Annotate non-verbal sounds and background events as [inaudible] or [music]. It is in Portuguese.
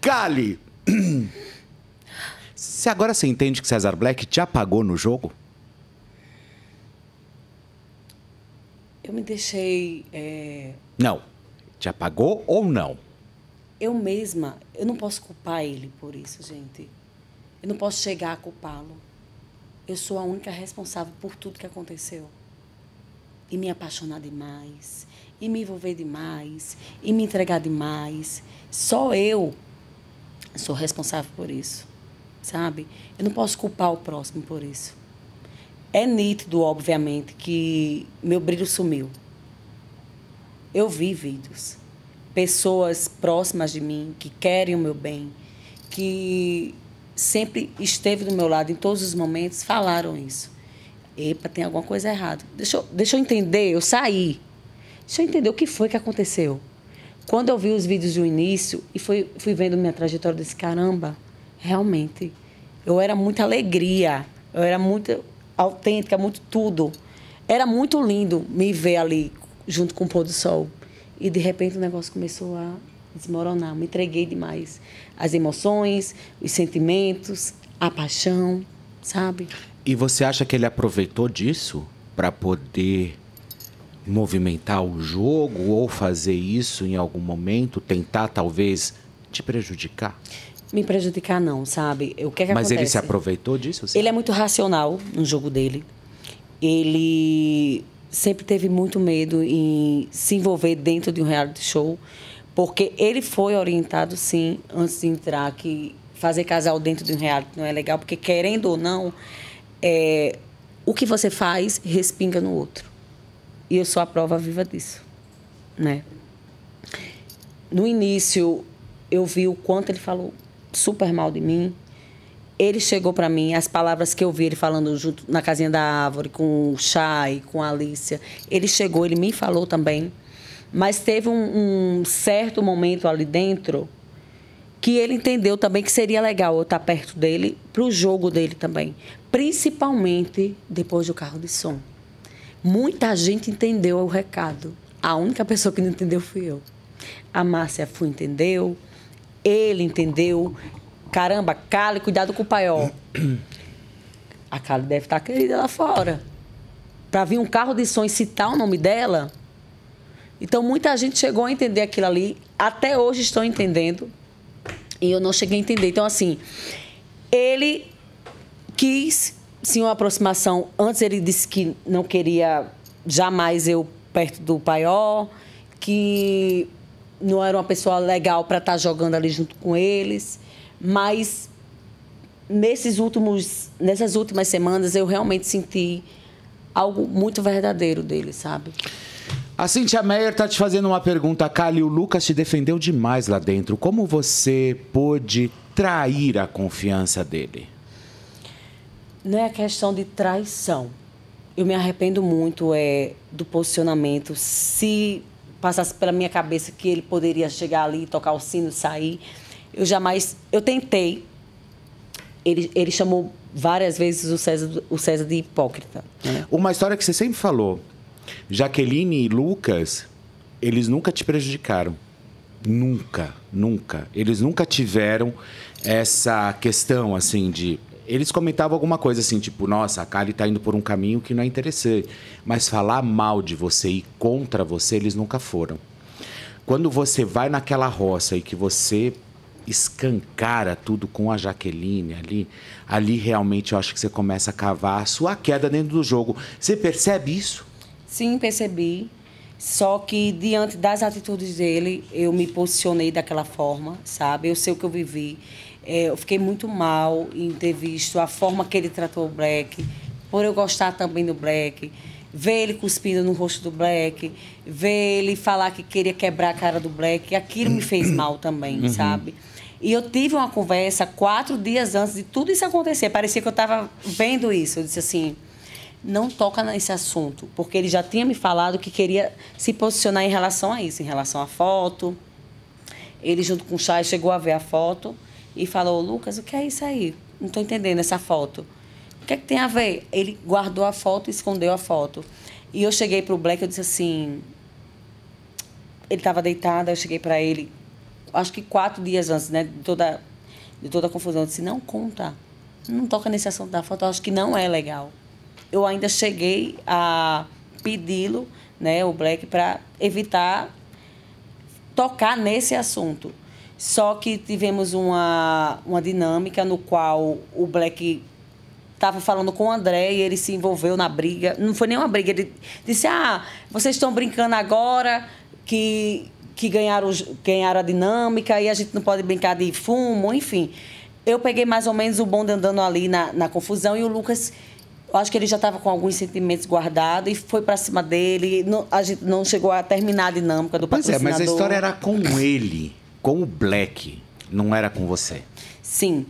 Kali, se agora você entende que Cesar Black te apagou no jogo? Eu me deixei. é, Não. Te apagou ou não? Eu mesma, eu não posso culpar ele por isso, gente. Eu não posso chegar a culpá-lo. Eu sou a única responsável por tudo que aconteceu. E me apaixonar demais, e me envolver demais, e me entregar demais. Só eu sou responsável por isso, sabe? Eu não posso culpar o próximo por isso. É nítido, obviamente, que meu brilho sumiu. Eu vi vídeos. Pessoas próximas de mim, que querem o meu bem, que sempre esteve do meu lado em todos os momentos, falaram isso. Epa, tem alguma coisa errada. Deixa eu, deixa eu entender, eu saí. Deixa eu entender o que foi que aconteceu. Quando eu vi os vídeos do início e fui, fui vendo minha trajetória desse caramba, realmente, eu era muita alegria, eu era muito autêntica, muito tudo. Era muito lindo me ver ali junto com o pôr do sol. E de repente o negócio começou a desmoronar. Me entreguei demais. As emoções, os sentimentos, a paixão, sabe? E você acha que ele aproveitou disso para poder movimentar o jogo ou fazer isso em algum momento, tentar talvez te prejudicar? Me prejudicar não, sabe? O que é que Mas acontece? ele se aproveitou disso? você Ele é muito racional no jogo dele. Ele sempre teve muito medo em se envolver dentro de um reality show, porque ele foi orientado, sim, antes de entrar, que fazer casal dentro de um reality não é legal, porque querendo ou não, é, o que você faz respinga no outro. E eu sou a prova viva disso, né? No início, eu vi o quanto ele falou super mal de mim. Ele chegou para mim, as palavras que eu vi ele falando junto na casinha da árvore, com o Chay, com a Alicia. Ele chegou, ele me falou também. Mas teve um, um certo momento ali dentro que ele entendeu também que seria legal eu estar perto dele para o jogo dele também. Principalmente depois do carro de som. Muita gente entendeu o recado. A única pessoa que não entendeu fui eu. A Márcia Fu entendeu, ele entendeu. Caramba, Cali, cuidado com o paiol. A Cali deve estar querida lá fora. Para vir um carro de som e citar o nome dela. Então, muita gente chegou a entender aquilo ali. Até hoje estão entendendo. E eu não cheguei a entender. Então, assim, ele quis, sim, uma aproximação. Antes ele disse que não queria jamais eu perto do paiol, que não era uma pessoa legal para estar jogando ali junto com eles. Mas nesses últimos, nessas últimas semanas eu realmente senti algo muito verdadeiro dele, sabe? A Cintia Meyer tá te fazendo uma pergunta, Kali. O Lucas te defendeu demais lá dentro. Como você pôde trair a confiança dele? Não é questão de traição. Eu me arrependo muito é, do posicionamento. Se passasse pela minha cabeça que ele poderia chegar ali, tocar o sino e sair, eu jamais. Eu tentei. Ele, ele chamou várias vezes o César, o César de hipócrita. Né? Uma história que você sempre falou. Jaqueline e Lucas, eles nunca te prejudicaram. Nunca, nunca. Eles nunca tiveram essa questão, assim, de. Eles comentavam alguma coisa assim, tipo, nossa, a Kali tá indo por um caminho que não é interessante. Mas falar mal de você e contra você, eles nunca foram. Quando você vai naquela roça e que você escancara tudo com a Jaqueline ali, ali realmente eu acho que você começa a cavar a sua queda dentro do jogo. Você percebe isso? Sim, percebi. Só que diante das atitudes dele, eu me posicionei daquela forma, sabe? Eu sei o que eu vivi. É, eu fiquei muito mal em ter visto a forma que ele tratou o Black, por eu gostar também do Black. Ver ele cuspindo no rosto do Black, ver ele falar que queria quebrar a cara do Black, aquilo me fez [clears throat] mal também, sabe? E eu tive uma conversa quatro dias antes de tudo isso acontecer. Parecia que eu estava vendo isso. Eu disse assim: não toca nesse assunto, porque ele já tinha me falado que queria se posicionar em relação a isso, em relação à foto. Ele, junto com o Chay, chegou a ver a foto e falou: Lucas, o que é isso aí? Não estou entendendo essa foto. O que, é que tem a ver? Ele guardou a foto e escondeu a foto. E eu cheguei para o Black e disse assim: ele estava deitado, eu cheguei para ele acho que quatro dias antes, né? De toda, de toda a confusão. Eu disse, não conta. Não toca nesse assunto da foto, eu acho que não é legal. Eu ainda cheguei a pedi-lo, né, o Black, para evitar tocar nesse assunto. Só que tivemos uma, uma dinâmica no qual o Black estava falando com o André e ele se envolveu na briga. Não foi nem uma briga, ele disse: Ah, vocês estão brincando agora que, que ganharam, ganharam a dinâmica e a gente não pode brincar de fumo, enfim. Eu peguei mais ou menos o bonde andando ali na, na confusão e o Lucas eu acho que ele já estava com alguns sentimentos guardados e foi para cima dele. Não, a gente não chegou a terminar a dinâmica do Pois é, patrocinador. mas a história era com ele, com o Black, não era com você. Sim.